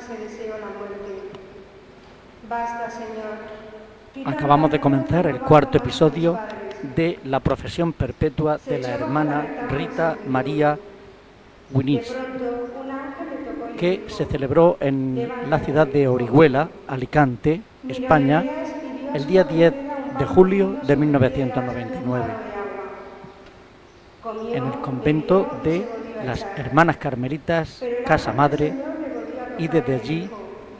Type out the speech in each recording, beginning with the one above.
se la muerte. Basta, Señor. Acabamos de comenzar el cuarto episodio de la profesión perpetua de la hermana Rita María y que se celebró en la ciudad de Orihuela, Alicante, "Miró España, el día 10 merced a un de julio de sobre 1999, piedras en el convento de las. Hermanas Carmelitas Casa Madre Señor le volvió a y desde allí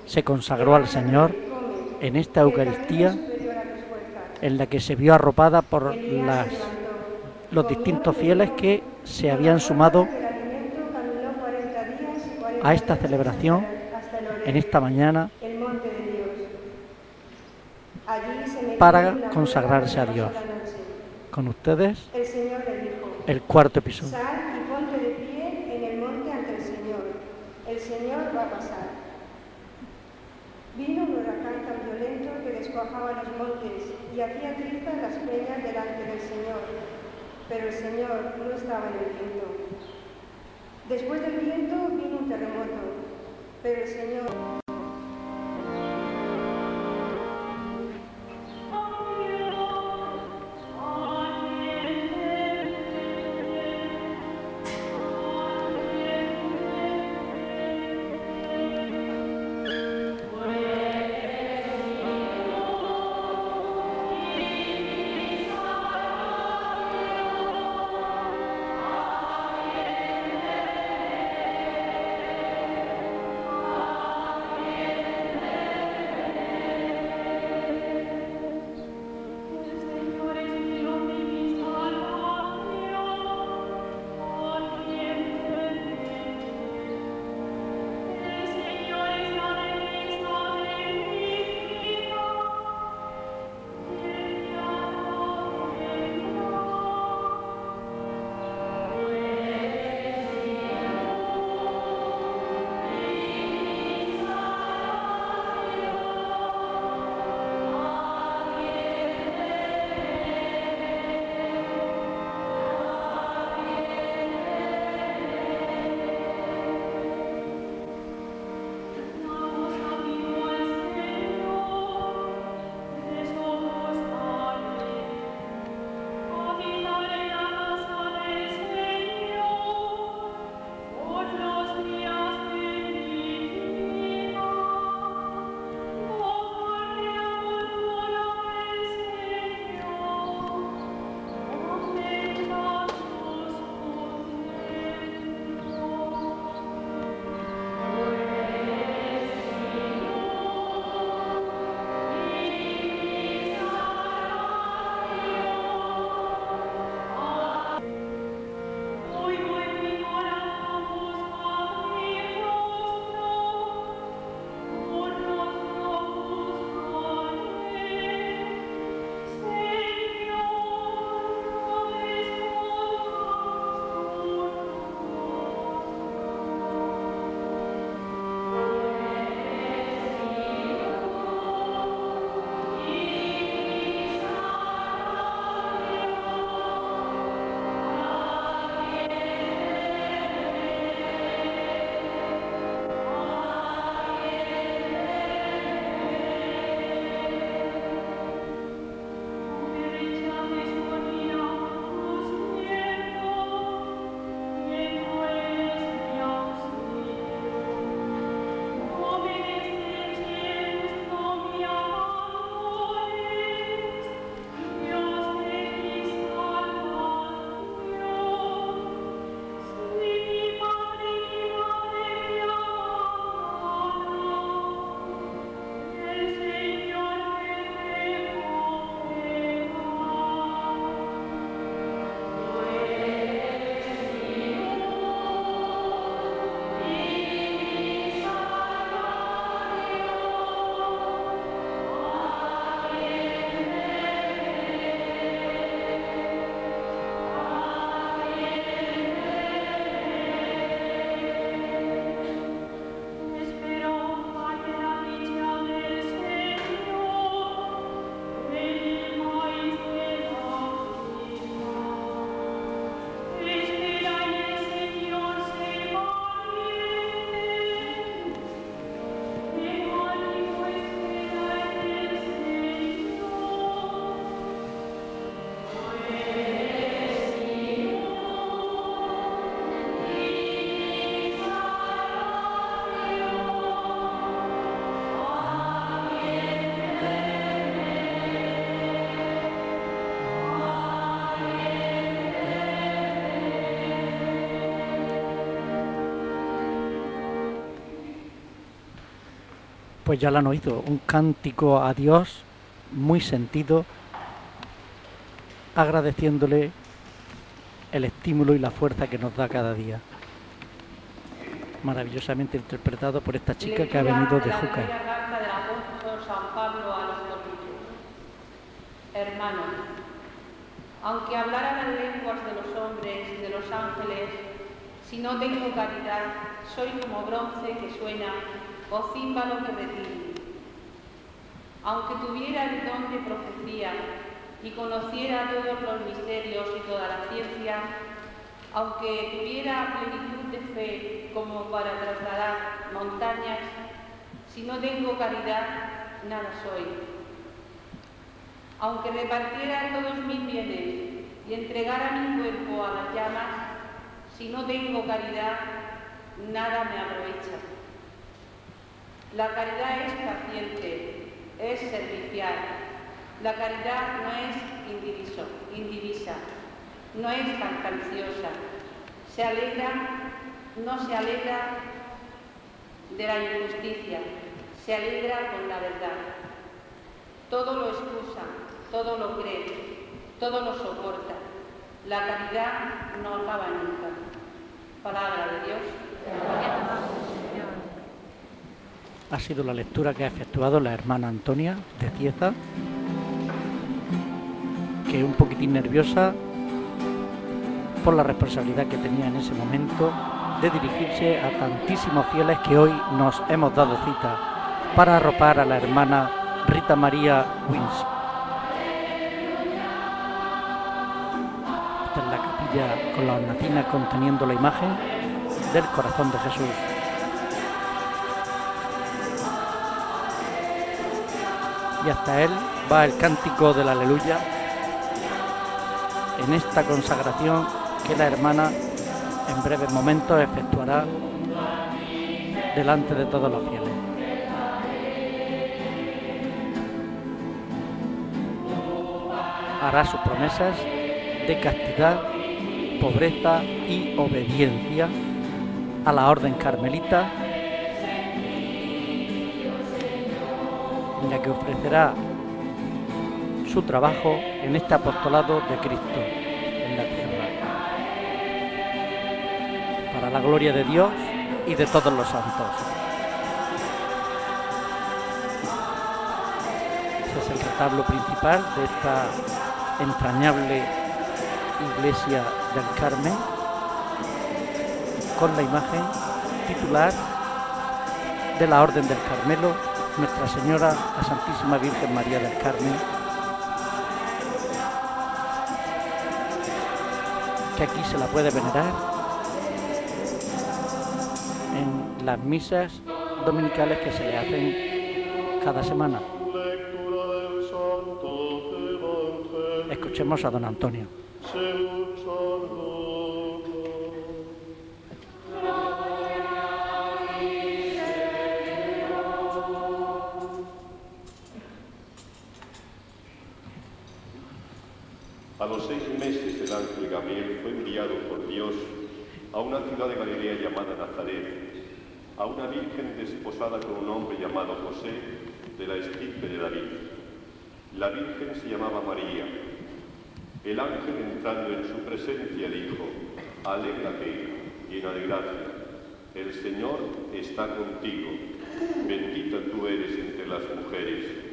se consagró al Señor "Come, en esta Eucaristía es superior a tus fuerzas". en la que se vio arropada por los distintos fieles que se habían sumado sobras del alimento caminó 40 días y 40 a esta celebración en esta mañana para consagrarse a Dios. con ustedes el cuarto episodio. El Señor va a pasar. Vino un huracán tan violento que descuajaba los montes y hacía trizas las peñas delante del Señor. Pero el Señor no estaba en el viento. Después del viento vino un terremoto. Pero el Señor Pues ya lo han oído, un cántico a Dios muy sentido, agradeciéndole el estímulo y la fuerza que nos da cada día. Maravillosamente interpretado por esta chica que ha venido de Juca. Hermanos, aunque hablara las lenguas de los hombres y de los ángeles, si no tengo caridad, soy como bronce que suena o címbalo que retiene. Aunque tuviera el don de profecía y conociera todos los misterios y toda la ciencia, aunque tuviera plenitud de fe como para trasladar montañas, si no tengo caridad, nada soy. Aunque repartiera todos mis bienes y entregara mi cuerpo a las llamas, si no tengo caridad, nada me aprovecha. La caridad es paciente, es servicial, la caridad no es indiviso, indivisa, no es cantanciosa. Se alegra, no se alegra de la injusticia, se alegra con la verdad. Todo lo excusa, todo lo cree, todo lo soporta. La caridad no acaba nunca. Palabra de Dios. Ha sido la lectura que ha efectuado la hermana Antonia de Cieza un poquitín nerviosa por la responsabilidad que tenía en ese momento de dirigirse a tantísimos fieles que hoy nos hemos dado cita para arropar a la hermana Rita María Wins. Esta es la capilla con la hornacina conteniendo la imagen del corazón de Jesús. Y hasta él va el cántico de la aleluya en esta consagración que la hermana en breves momentos efectuará delante de todos los fieles. Hará sus promesas de castidad, pobreza y obediencia a la orden carmelita, que ofrecerá su trabajo en este apostolado de Cristo en la tierra. Para la gloria de Dios y de todos los santos. Ese es el retablo principal de esta entrañable iglesia del Carmen con la imagen titular de la Orden del Carmelo, Nuestra Señora, la Santísima Virgen María del Carmen, que aquí se la puede venerar en las misas dominicales que se le hacen cada semana. Escuchemos a don Antonio. A los seis meses el ángel Gabriel fue enviado por Dios a una ciudad de Galilea llamada Nazaret, a una virgen desposada con un hombre llamado José de la estirpe de David. La virgen se llamaba María. El ángel entrando en su presencia dijo, Alégrate, llena de gracia, el Señor está contigo, bendita tú eres entre las mujeres.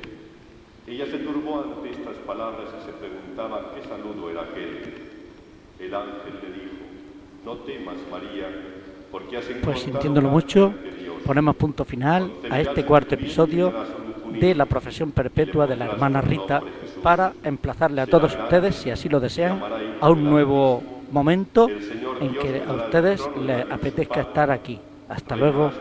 Ella se turbó ante estas palabras y se preguntaba qué saludo era aquel. El ángel le dijo, no temas María, porque has encontrado... Pues sintiéndolo mucho, ponemos punto final a este cuarto episodio de la profesión perpetua de la hermana Rita para emplazarle a todos ustedes, si así lo desean, a un nuevo momento en que a ustedes les apetezca estar aquí. Hasta luego.